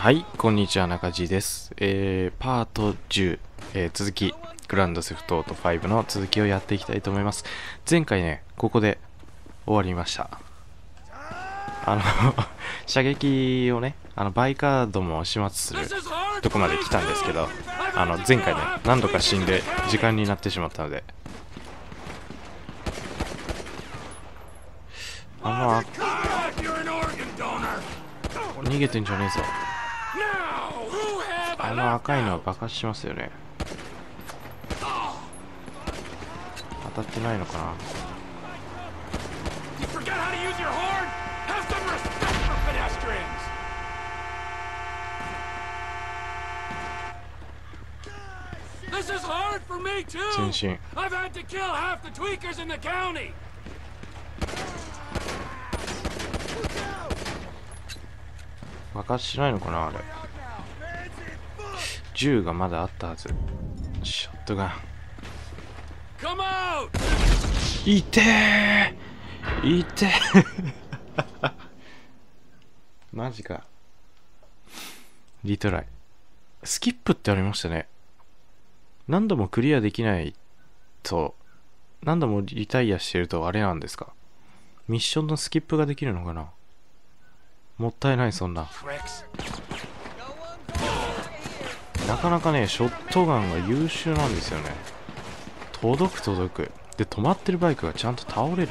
はい、こんにちは、中地です。えー、パート10、えー続き、グランドセフトオート5の続きをやっていきたいと思います。前回ね、ここで終わりました。あの、射撃をね、あの、バイカードも始末するとこまで来たんですけど、あの、前回ね、何度か死んで時間になってしまったので、あの、あ You're an organ donor. 逃げてんじゃねえぞ。Now, who have あ I の left 赤いのは out? 爆発しますよね当たってないのかな You forgot how to use your horn? Have some respect for pedestrians. This is hard for me too. 前進 I've had to kill half the tweakers in the county. 爆発しないのかなあれ。銃がまだあったはず。ショットガン!いてーいてーマジか。リトライ。スキップってありましたね。何度もクリアできないと何度もリタイアしてるとあれなんですか？ミッションのスキップができるのかな？もったいないそんな.なかなかねショットガンが優秀なんですよね。届く届く。で止まってるバイクがちゃんと倒れる。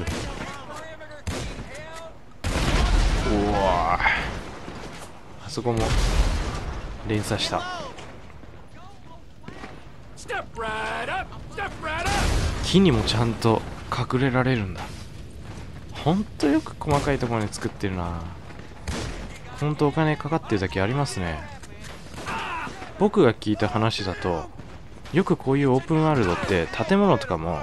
うわー。あそこも連鎖した.木にもちゃんと隠れられるんだ。ほんとよく細かいところに作ってるなほんとお金かかってるだけありますね。僕が聞いた話だとよくこういうオープンワールドって建物とかも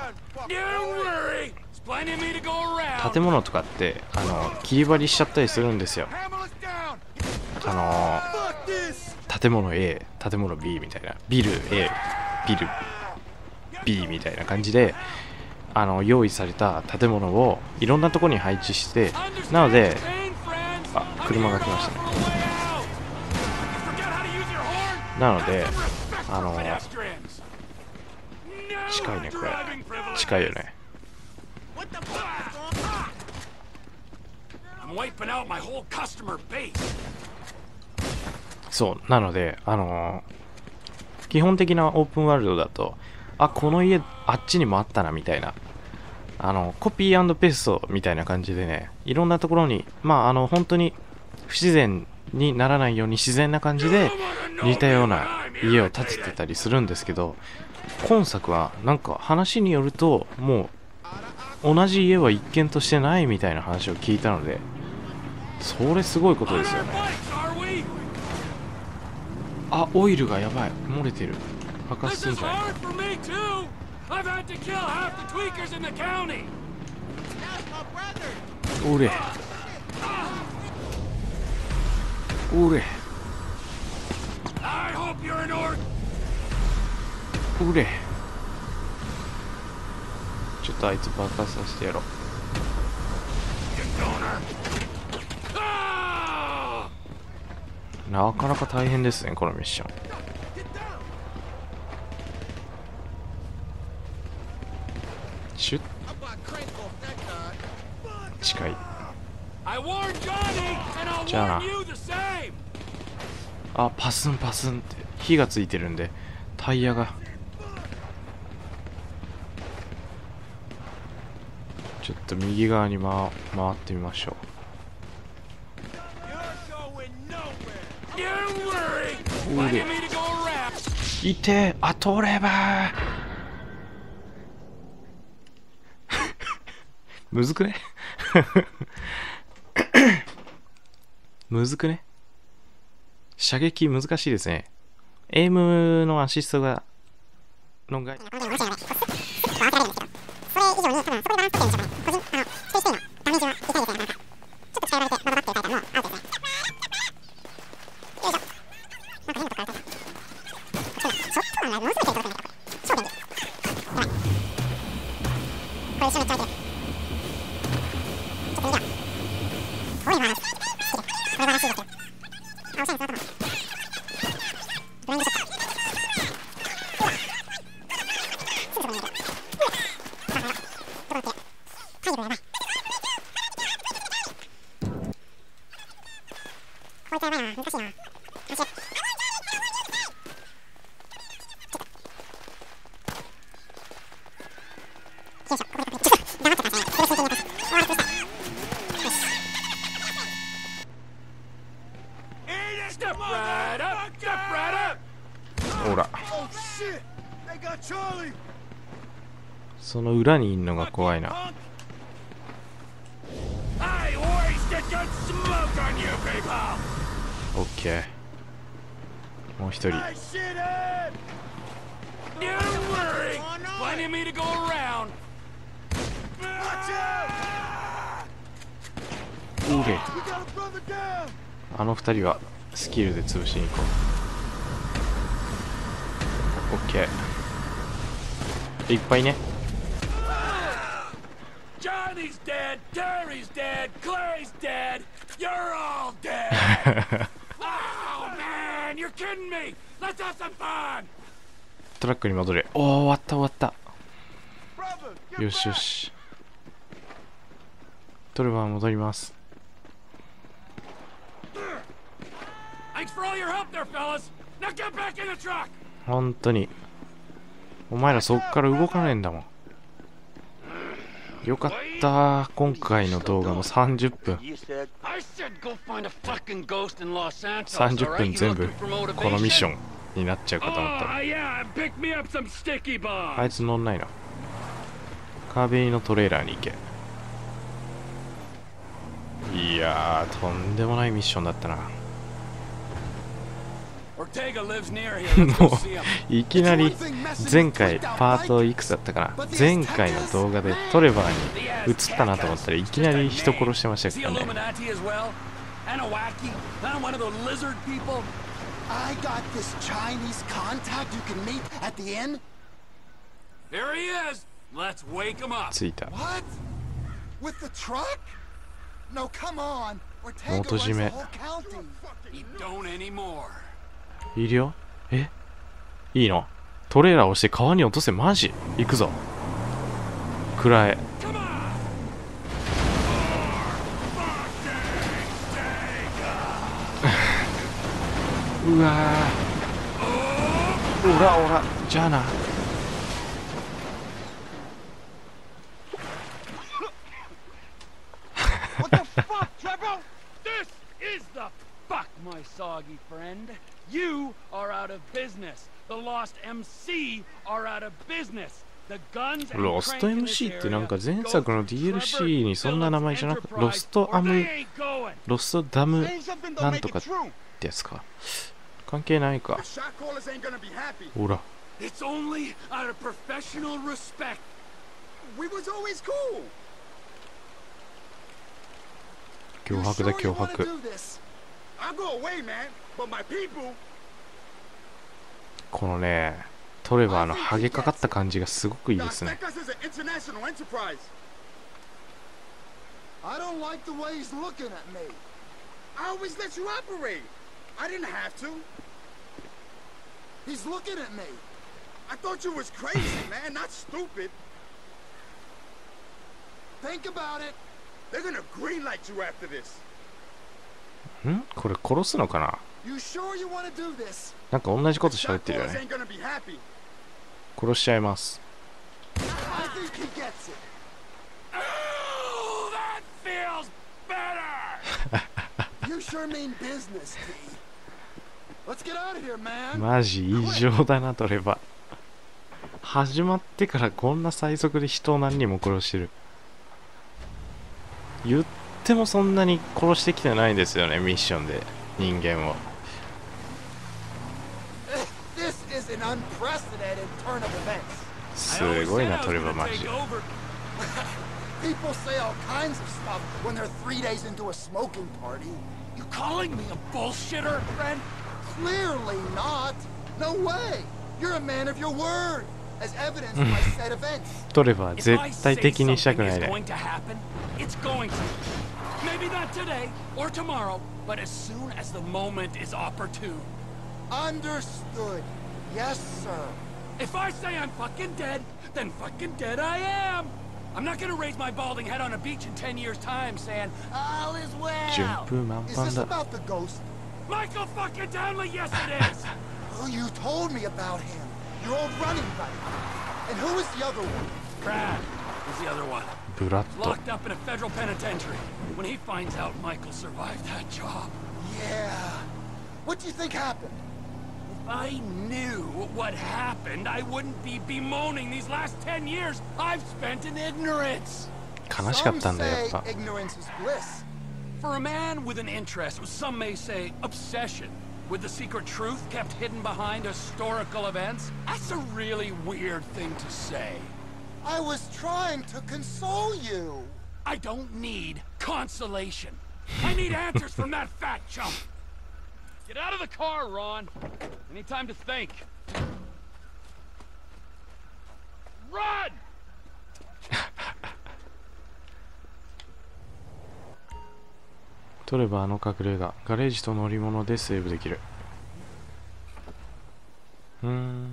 建物とかってあの切り張りしちゃったりするんですよ。あの建物 A 建物 B みたいな。ビル A ビル B みたいな感じであの用意された建物をいろんなとこに配置してなので車が来ましたね。なのであの、近いねこれ。近いよね。そうなのであの、基本的なオープンワールドだとあこの家あっちにもあったなみたいな。あのコピーペーストみたいな感じでねいろんなところにまああの本当に不自然にならないように自然な感じで似たような家を建ててたりするんですけど今作はなんか話によるともう同じ家は一見としてないみたいな話を聞いたのでそれすごいことですよね?あオイルがやばい。漏れてる。爆発するんじゃない？For me おれ I hope you're an orc. おれちょっとあいつ爆発させてやろう。Ah! なかなか大変ですねこのミッション。シュッ近いじゃあ same. あパスンパスンって火がついてるんでタイヤがちょっと右側に回回ってみましょ around. ういてあ通ればむずくねむずくね？射撃難しいですね。エイムのアシストがのがその裏にいるのが怖いな。オッケー。もう一人。オーケーあの二人はスキルで潰しに行こう。オッケー。いっぱいね。Johnny's dead, Terry's dead, Clay's dead, you're all dead! oh man, you're kidding me! Let's have some fun! トラックに戻れおお終わった終わったよしよ!しトレバー戻ります Thanks for all your help there, fellas! Now get back in the truck! 本当にお前らそっから動かねえんだもんよかった。今回の動画も30分。30分全部このミッションになっちゃうかと思った。あいつ乗んないな。カービィのトレーラーに行け。いやとんでもないミッションだったな。もういきなり前回パートいくつだったかな？前回の動画でトレバーに映ったなと思ったらいきなり人殺してましたけどね。着いた元締め。いるよ。え？いいの？トレーラー押して川に落とせ。マジ？行くぞ。くらえ Come on! うわー。おらおら。じゃあな。Out of business. The Lost MC are out of business. The guns and Lost MC ってなんか前作の DLC にそんな名前じゃなかった Trevor ロストアム.ロストダムなんとかやつか関係ないか The shot callers ain't gonna be happy. ほら It's only out of professional respect. We was always cool. 脅迫だ脅迫 do this? I'll go away, man. But my people, このねトレバーのはげかかった感じがすごくいいですね。ん これ殺すのかな？なんか同じこと喋ってるよね。殺しちゃいます。マジ 異常だなトレバ始まってからこんな最速で人を何人も殺してる。言ってもそんなに殺してきてないですよねミッションで。人間を。an unprecedented turn of events. すごいなトレバーマジ People say all kinds of stuff when they're three days into a smoking party. You calling me a bullshitter, friend? Clearly not. No way. You're a man of your word, as evidenced by said events. トレバー If I 絶対 say 敵にしたく something ない is ね going to happen, it's going to. Maybe not today or tomorrow, but as soon as the moment is opportune. Understood. Yes, sir. If I say I'm fucking dead, then fucking dead I am! I'm not gonna raise my balding head on a beach in ten years' time saying, all is well! Is this about the ghost? Michael fucking Downley, yes it is! oh, you told me about him. Your old running buddy. And who is the other one? Brad is the other one. Buratto. Locked up in a federal penitentiary. When he finds out Michael survived that job. Yeah. What do you think happened? I knew what happened, I wouldn't be bemoaning these last 10 years I've spent in ignorance. Some say ignorance is bliss. For a man with an interest, some may say obsession, with the secret truth kept hidden behind historical events, that's a really weird thing to say. I was trying to console you. I don't need consolation. I need answers from that fat chump. Get out of the car, Ron. Any time to think. Run! 取ればあの隠れ家ガレージと乗り物でセーブできるうん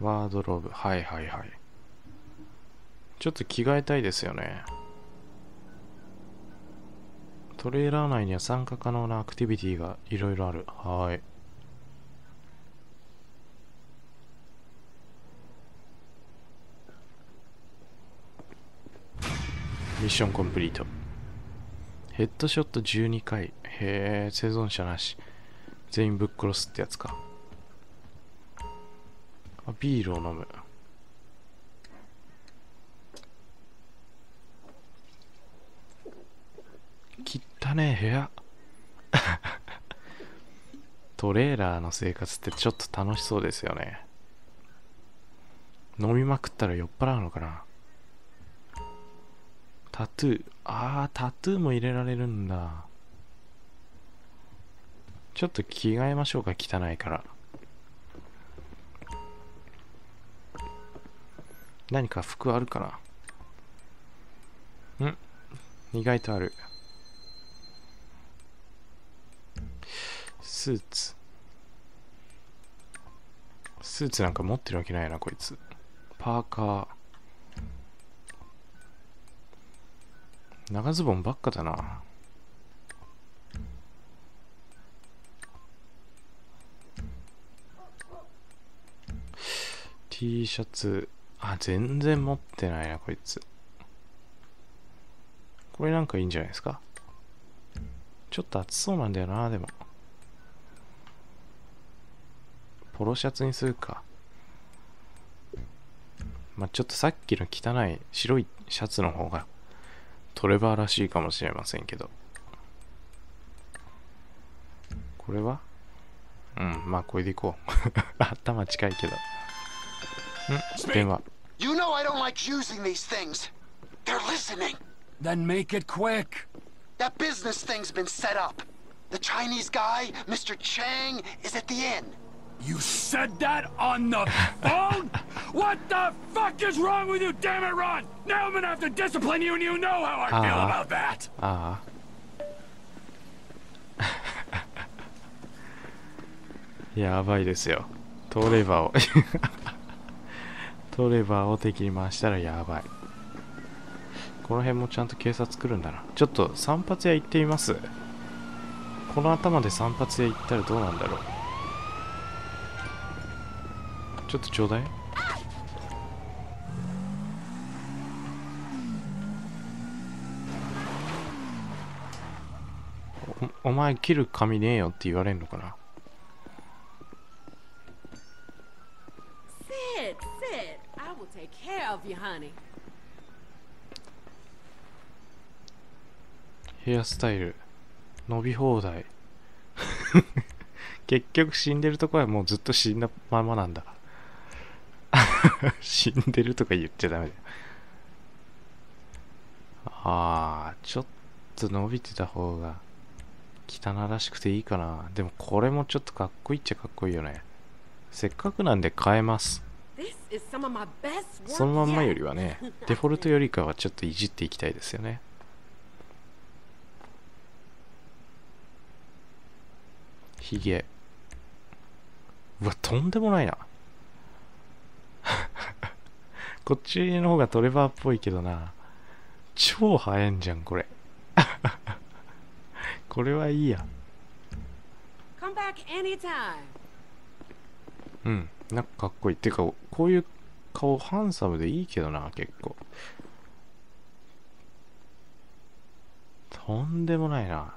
ワードローブはいはいはいちょっと着替えたいですよねトレーラー内には参加可能なアクティビティがいろいろある。はい。ミッションコンプリート。ヘッドショット12回。へえ生存者なし。全員ぶっ殺すってやつか。あビールを飲む。汚ねえ部屋。トレーラーの生活ってちょっと楽しそうですよね。飲みまくったら酔っ払うのかな。タトゥーあータトゥーも入れられるんだ。ちょっと着替えましょうか汚いから。何か服あるかな。ん？意外とある。スーツ。スーツなんか持ってるわけないなこいつ。パーカー。長ズボンばっかだな「T シャツ。あ全然持ってないなこいつ。これなんかいいんじゃないですか？ちょっと暑そうなんだよなでも。ポロシャツにするかまあちょっとさっきの汚い白いシャツの方がトレバーらしいかもしれませんけどこれはうんまあこれでいこう頭近いけどん電話 You know I don't like using these things. They're listening. Then make it quick. That business thing's been set up. The Chinese guy, Mr. Chang, is at the inn. You said that on the phone? What the fuck is wrong with you, damn it, Ron? Now I'm gonna have to discipline you, and you know how I feel Ah. about that. ああやばいですよトレバーをトレバーを敵に回したらやばいこの辺もちゃんと警察来るんだなちょっと散髪屋行ってみますこの頭で散髪屋行ったらどうなんだろうちょっとちょうだい。おお前切る髪ねえよって言われんのかな？ヘアスタイル伸び放題。結局死んでるとこはもうずっと死んだままなんだ 死んでるとか言っちゃダメだよ。あーちょっと伸びてた方が汚らしくていいかな。でもこれもちょっとかっこいいっちゃかっこいいよね。せっかくなんで変えます。そのまんま.よりはね デフォルトよりかはちょっといじっていきたいですよね。ひげうわとんでもないなこっちの方がトレバーっぽいけどな。超生えんじゃんこれ。これはいいや.うん。なんかかっこいい。っていうかこういう顔ハンサムでいいけどな結構。とんでもないな。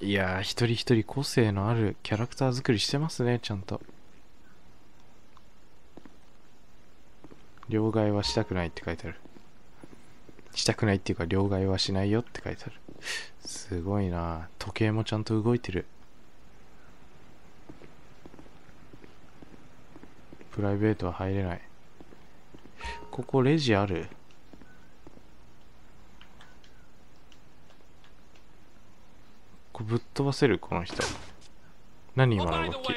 いやー一人一人個性のあるキャラクター作りしてますねちゃんと両替はしたくないって書いてある。したくないっていうか両替はしないよって書いてある。すごいな。時計もちゃんと動いてる。プライベートは入れない。ここレジある？これぶっ飛ばせる？この人。何 Oh, 今の動き？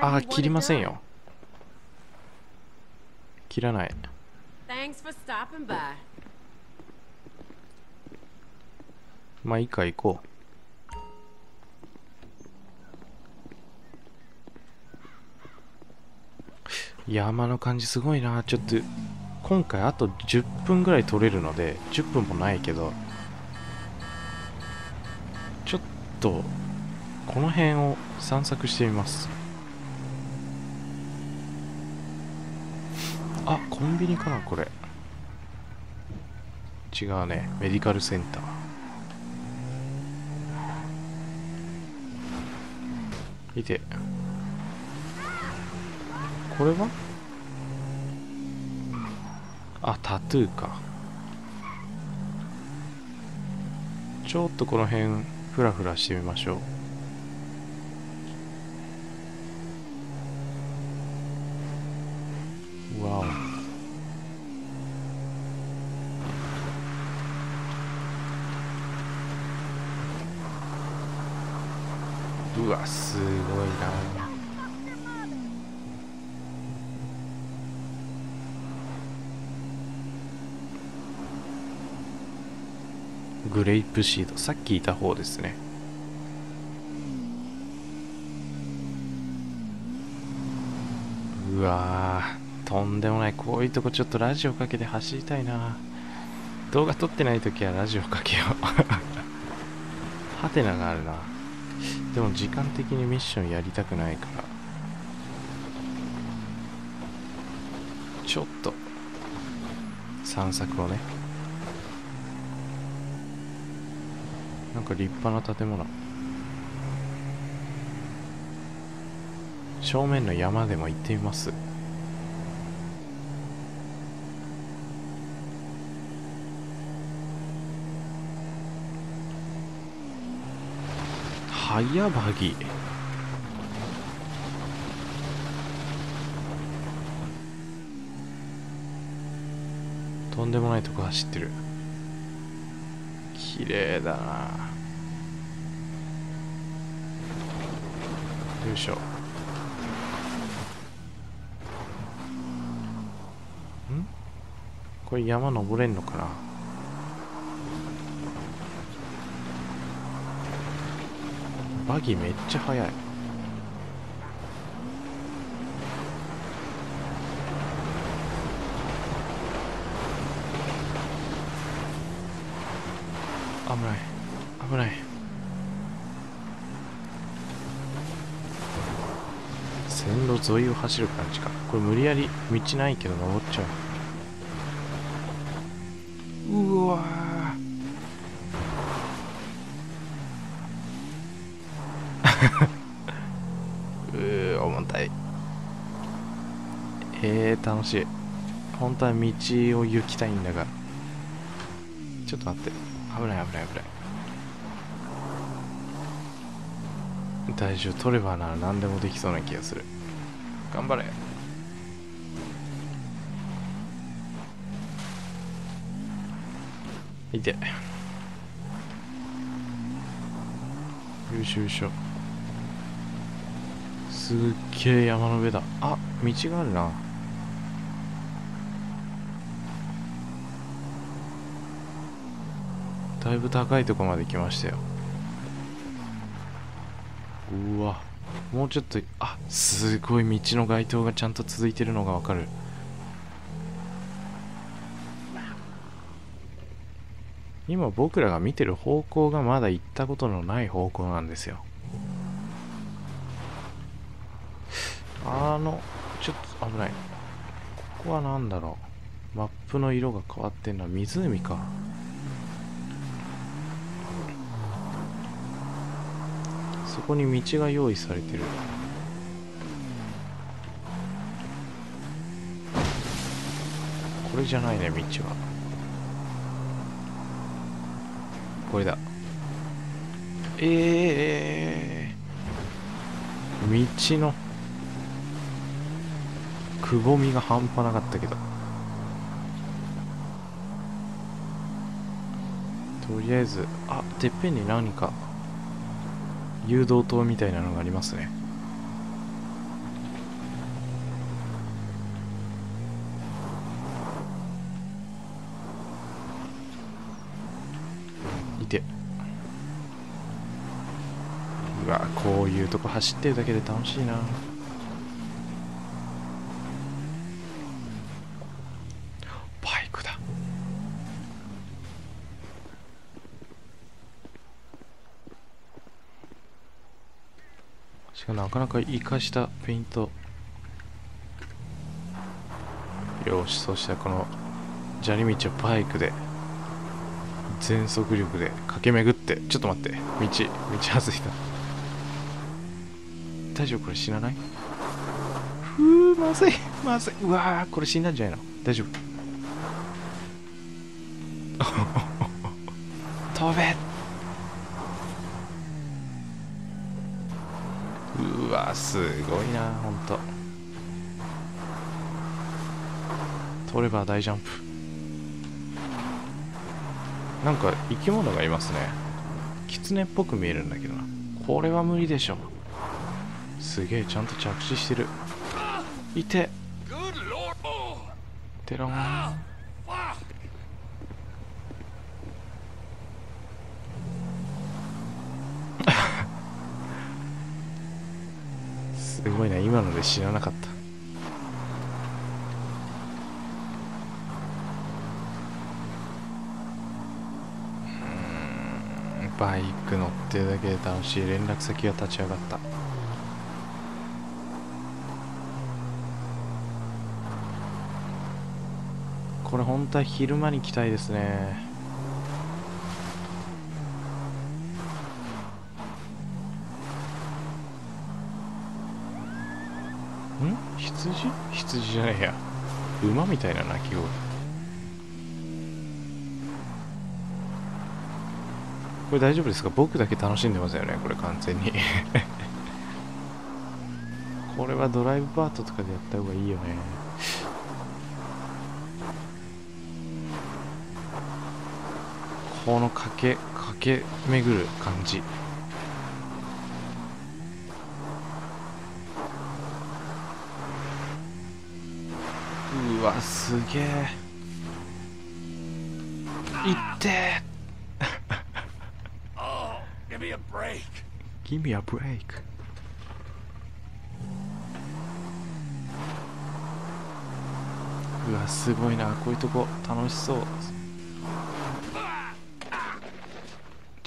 あ want 切りません?よ切らない。Thanks for stopping by. まあいいか行こう。山の感じすごいな。ちょっと今回あと10分ぐらい取れるので10分もないけどちょっとこの辺を散策してみますあコンビニかなこれ。違うね。メディカルセンター。いて。これは？あタトゥーか。ちょっとこの辺フラフラしてみましょうわおうわすごいな。グレイプシード。さっきいた方ですね。うわーとんでもない。こういうとこちょっとラジオかけて走りたいな。動画撮ってない時はラジオかけよう。ハテナがあるな。でも時間的にミッションやりたくないから。ちょっと。散策をね。なんか立派な建物。正面の山でも行ってみます。早バギ。とんでもないとこ走ってる。綺麗だな。よいしょ。ん？これ山登れんのかな？バギーめっちゃ速い。危ない。危ない。線路沿いを走る感じか。これ無理やり道ないけど登っちゃう。うわーうー重たいえ、楽しい。本当は道を行きたいんだが。ちょっと待って。危ない危ない危ない。大丈夫取ればなら何でもできそうな気がする。頑張れ。いて。よいしょよいしょ。すっげえ山の上だ。あ道があるな。いぶ高いとこまで来ましたよ。うわ。もうちょっとあすごい道の街灯がちゃんと続いてるのがわかる。今僕らが見てる方向がまだ行ったことのない方向なんですよ。あのちょっと危ない。ここは何だろう。マップの色が変わってんのは湖か。そこに道が用意されてる。これじゃないね道は。これだ。ええー、道のくぼみが半端なかったけど。とりあえずあてっぺんに何か誘導灯みたいなのがありますね。いて。うわこういうとこ走ってるだけで楽しいなバイクだしかもなかなか活かしたペイントよしそした。らこの砂利道をバイクで全速力で駆け巡って。ちょっと待って。道道外れた。大丈夫これ死なない？ふうまずい。まずい。うわこれ死んだんじゃないの？大丈夫。飛べすごいなほんと。取れば大ジャンプ。なんか生き物がいますね。キツネっぽく見えるんだけどな。これは無理でしょ。すげえちゃんと着地してる。いて. Oh. てろん Ah. すごいな今ので知らなかった。バイク乗ってるだけで楽しい。連絡先が立ち上がった。これ本当は昼間に来たいですね。羊？羊じゃねえや。馬みたいな鳴き声。これ大丈夫ですか？僕だけ楽しんでますよねこれ完全に。これはドライブパートとかでやった方がいいよね。この駆け駆け巡る感じうわすげえ。いって。え Oh, give me a break. Give me a break. うわすごいな。こういうとこ楽しそう。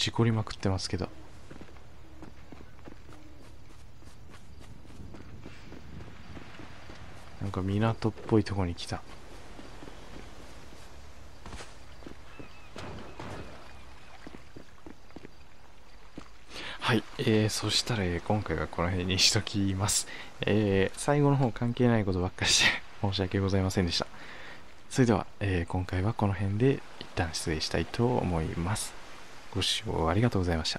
事故りまくってますけどなんか港っぽいとこに来たはい、えー、そしたら、今回はこの辺にしときます。えー、最後の方関係ないことばっかりして申し訳ございませんでした。それでは、えー今回はこの辺で一旦失礼したいと思います。ご視聴ありがとうございました。